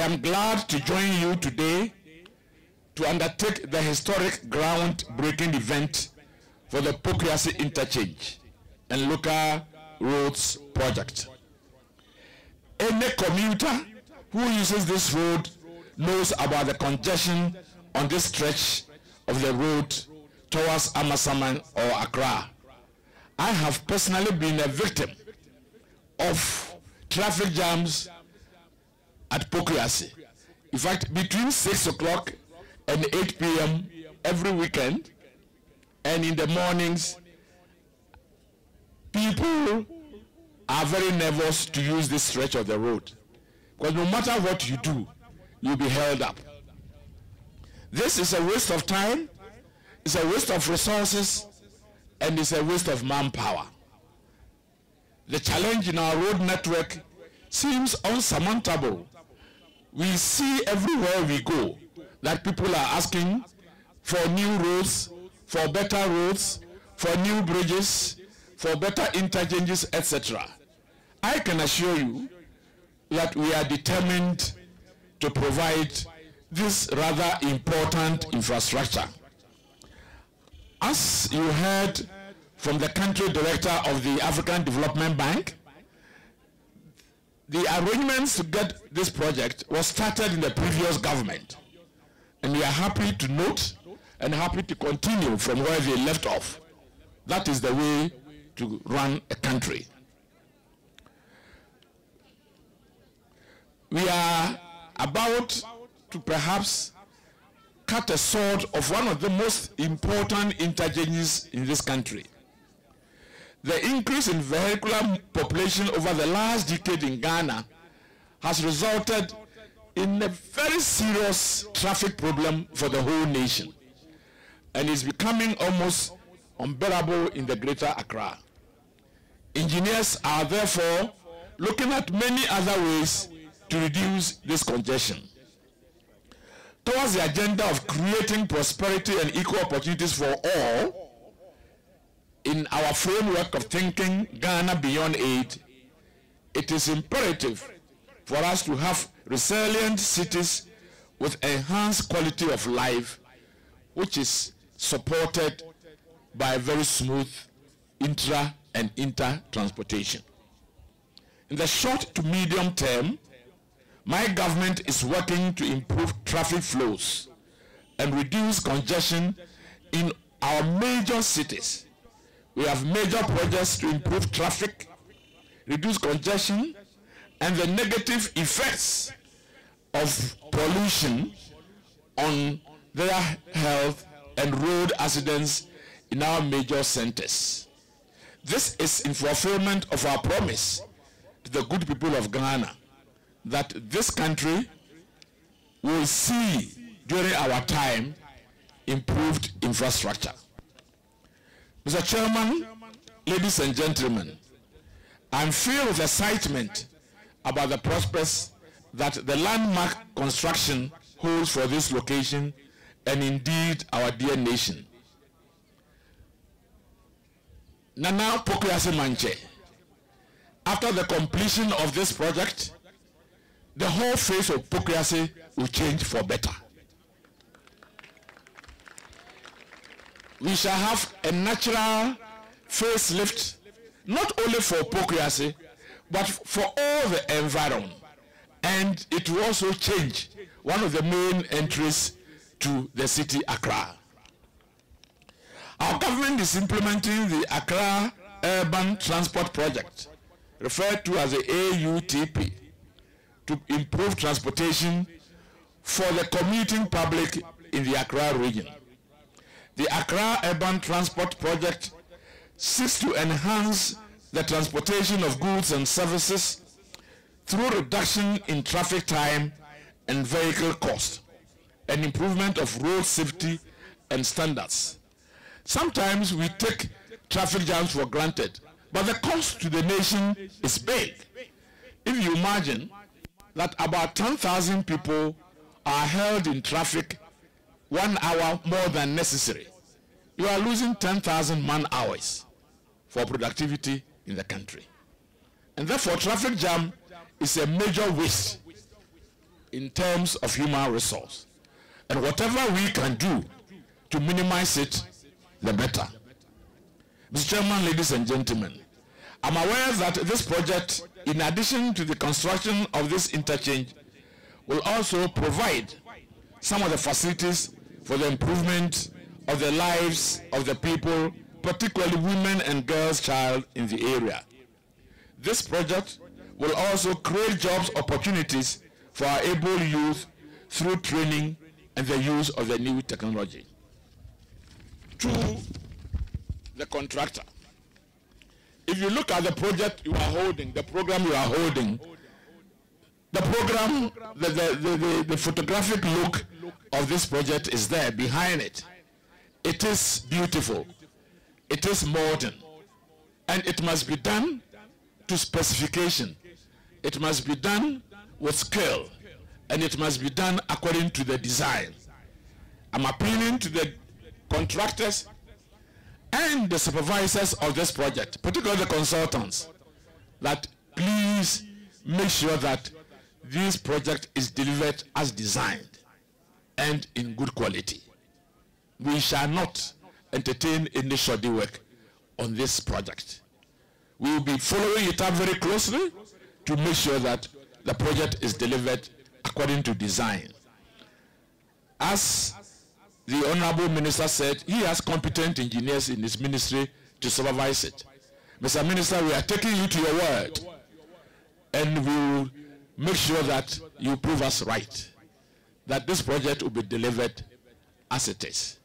I am glad to join you today to undertake the historic ground-breaking event for the Pokuase Interchange and Local Roads Project. Any commuter who uses this road knows about the congestion on this stretch of the road towards Amasaman or Accra. I have personally been a victim of traffic jams at Pokuase. In fact, between 6 o'clock and 8 p.m. every weekend, and in the mornings, people are very nervous to use this stretch of the road. Because no matter what you do, you'll be held up. This is a waste of time, it's a waste of resources, and it's a waste of manpower. The challenge in our road network seems unsurmountable. We see everywhere we go that people are asking for new roads, for better roads, for new bridges, for better interchanges, etc. I can assure you that we are determined to provide this rather important infrastructure. As you heard from the country director of the African Development Bank, the arrangements to get this project was started in the previous government. And we are happy to note and happy to continue from where they left off. That is the way to run a country. We are about to perhaps cut a sod of one of the most important interchanges in this country. The increase in vehicular population over the last decade in Ghana has resulted in a very serious traffic problem for the whole nation and is becoming almost unbearable in the greater Accra. Engineers are therefore looking at many other ways to reduce this congestion. Towards the agenda of creating prosperity and equal opportunities for all, in our framework of thinking Ghana beyond aid, it is imperative for us to have resilient cities with enhanced quality of life, which is supported by very smooth intra and inter transportation. In the short to medium term, my government is working to improve traffic flows and reduce congestion in our major cities. We have major projects to improve traffic, reduce congestion, and the negative effects of pollution on their health and road accidents in our major centers. This is in fulfillment of our promise to the good people of Ghana that this country will see during our time improved infrastructure. Mr. Chairman, ladies and gentlemen, I'm filled with excitement about the prospects that the landmark construction holds for this location and indeed our dear nation. Nana Pokuase Manche, after the completion of this project, the whole face of Pokuase will change for better. We shall have a natural facelift, not only for Pokuase, but for all the environment. And it will also change one of the main entries to the city Accra. Our government is implementing the Accra Urban Transport Project, referred to as the AUTP, to improve transportation for the commuting public in the Accra region. The Accra Urban Transport Project seeks to enhance the transportation of goods and services through reduction in traffic time and vehicle cost and improvement of road safety and standards. Sometimes we take traffic jams for granted, but the cost to the nation is big. If you imagine that about 10,000 people are held in traffic one hour more than necessary, you are losing 10,000 man hours for productivity in the country. And therefore, traffic jam is a major waste in terms of human resource. And whatever we can do to minimize it, the better. Mr. Chairman, ladies and gentlemen, I'm aware that this project, in addition to the construction of this interchange, will also provide some of the facilities for the improvement of the lives of the people, particularly women and girls child in the area. This project will also create jobs opportunities for our able youth through training and the use of the new technology. To the contractor, if you look at the project you are holding, the program you are holding, the program, the, the, the, the, the photographic look of this project is there behind it. It is beautiful. It is modern. And it must be done to specification. It must be done with skill. And it must be done according to the design. I'm appealing to the contractors and the supervisors of this project, particularly the consultants, that please make sure that this project is delivered as designed and in good quality. We shall not entertain any shoddy work on this project. We will be following it up very closely to make sure that the project is delivered according to design. As the Honorable Minister said, he has competent engineers in his ministry to supervise it. Mr. Minister, we are taking you to your word and we will make sure that you prove us right, that this project will be delivered as it is.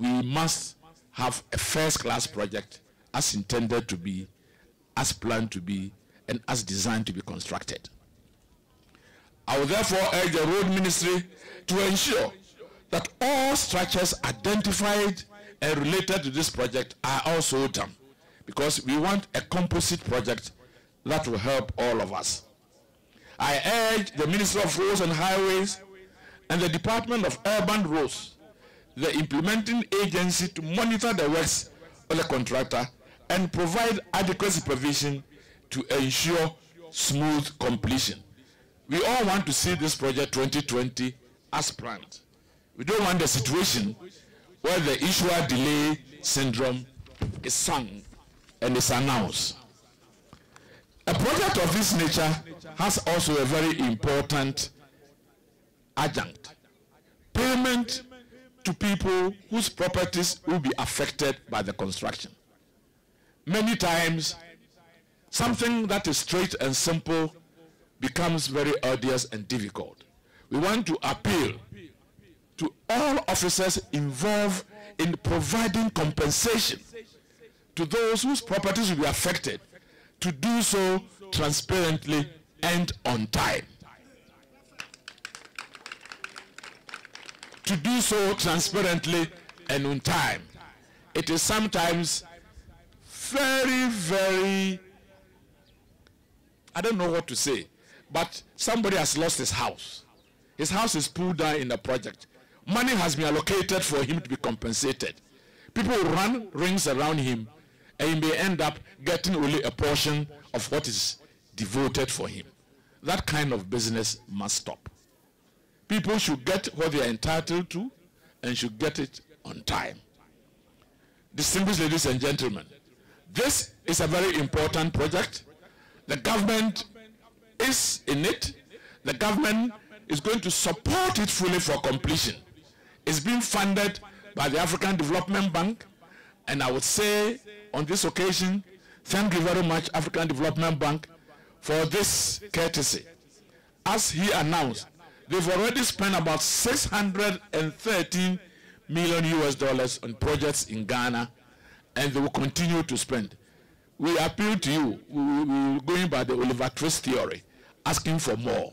We must have a first-class project as intended to be, as planned to be, and as designed to be constructed. I will therefore urge the road ministry to ensure that all structures identified and related to this project are also done because we want a composite project that will help all of us. I urge the Minister of Roads and Highways and the Department of Urban Roads, the implementing agency to monitor the works of the contractor and provide adequate supervision to ensure smooth completion. We all want to see this project 2020 as planned. We don't want the situation where the issuer delay syndrome is sung and is announced. A project of this nature has also a very important adjunct. Payment to people whose properties will be affected by the construction. Many times, something that is straight and simple becomes very odious and difficult. We want to appeal to all officers involved in providing compensation to those whose properties will be affected to do so transparently and on time. To do so transparently and on time. It is sometimes very, very, I don't know what to say, but somebody has lost his house. His house is pulled down in a project. Money has been allocated for him to be compensated. People run rings around him and he may end up getting only a portion of what is devoted for him. That kind of business must stop. People should get what they are entitled to and should get it on time. Distinguished ladies and gentlemen, this is a very important project. The government is in it. The government is going to support it fully for completion. It's being funded by the African Development Bank, and I would say on this occasion, thank you very much, African Development Bank, for this courtesy. As he announced, they've already spent about 613 million US dollars on projects in Ghana, and they will continue to spend. We appeal to you, we, we, we going by the Oliver Twist theory, asking for more.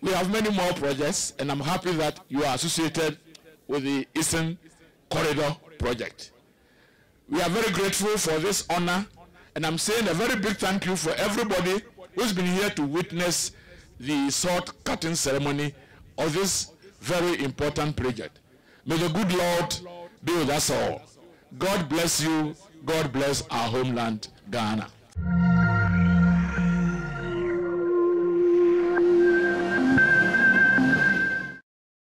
We have many more projects, and I'm happy that you are associated with the Eastern Corridor project. We are very grateful for this honor, and I'm saying a very big thank you for everybody who's been here to witness the sod cutting ceremony of this very important project. May the good Lord be with us all. God bless you. God bless our homeland, Ghana.